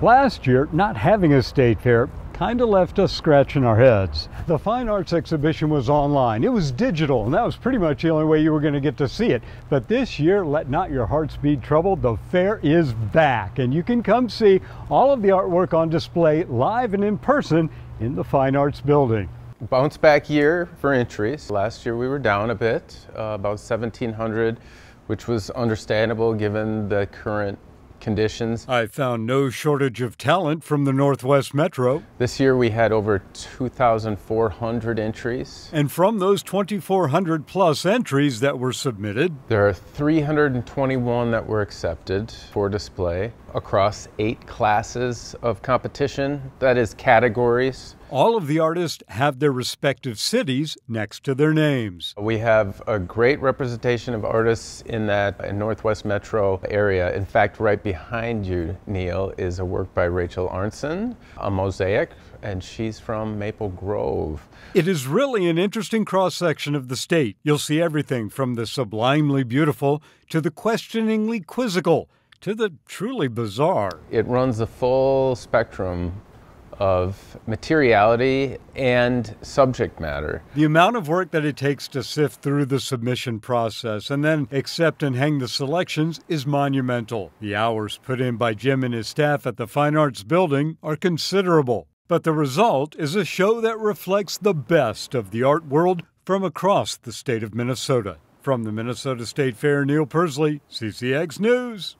Last year, not having a state fair kind of left us scratching our heads. The fine arts exhibition was online. It was digital, and that was pretty much the only way you were going to get to see it. But this year, let not your hearts be troubled, the fair is back, and you can come see all of the artwork on display live and in person in the Fine Arts Building. Bounce back year for entries. Last year we were down a bit, uh, about 1,700, which was understandable given the current conditions. I found no shortage of talent from the Northwest Metro. This year we had over 2,400 entries. And from those 2,400 plus entries that were submitted, there are 321 that were accepted for display across eight classes of competition, that is, categories. All of the artists have their respective cities next to their names. We have a great representation of artists in that uh, Northwest Metro area. In fact, right behind you, Neil, is a work by Rachel Arnson, a mosaic, and she's from Maple Grove. It is really an interesting cross section of the state. You'll see everything from the sublimely beautiful to the questioningly quizzical to the truly bizarre. It runs the full spectrum of materiality and subject matter. The amount of work that it takes to sift through the submission process and then accept and hang the selections is monumental. The hours put in by Jim and his staff at the Fine Arts Building are considerable. But the result is a show that reflects the best of the art world from across the state of Minnesota. From the Minnesota State Fair, Neil Pursley, CCX News.